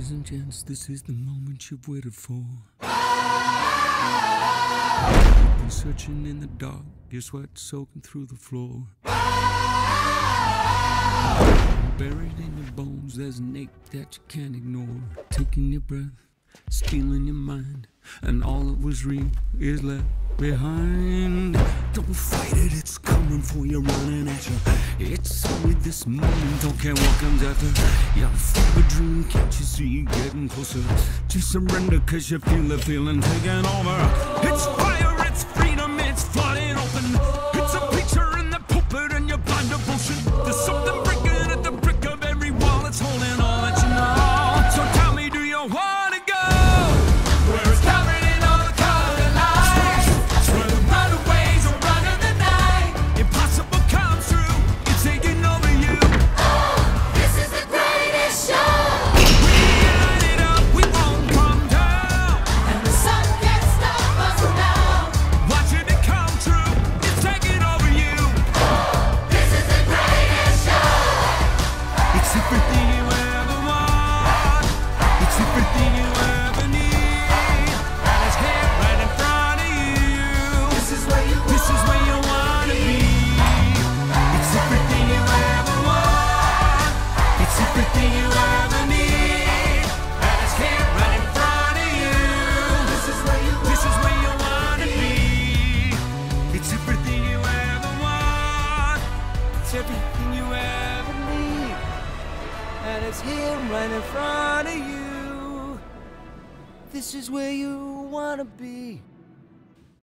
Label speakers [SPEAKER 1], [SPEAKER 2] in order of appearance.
[SPEAKER 1] friends, this is the moment you've waited for. You're searching in the dark, your sweat soaking through the floor. Buried in your bones, there's an ache that you can't ignore. Taking your breath, stealing your mind, and all that was real is left behind. Don't fight it, it's coming for you, running at you. It's only this moment, don't care what comes after. Your fever dream, can't you see? Getting closer Just surrender, cause you feel the feeling taking over. It's It's everything you ever want. It's everything you ever It's here right in front of you. This is where you wanna be.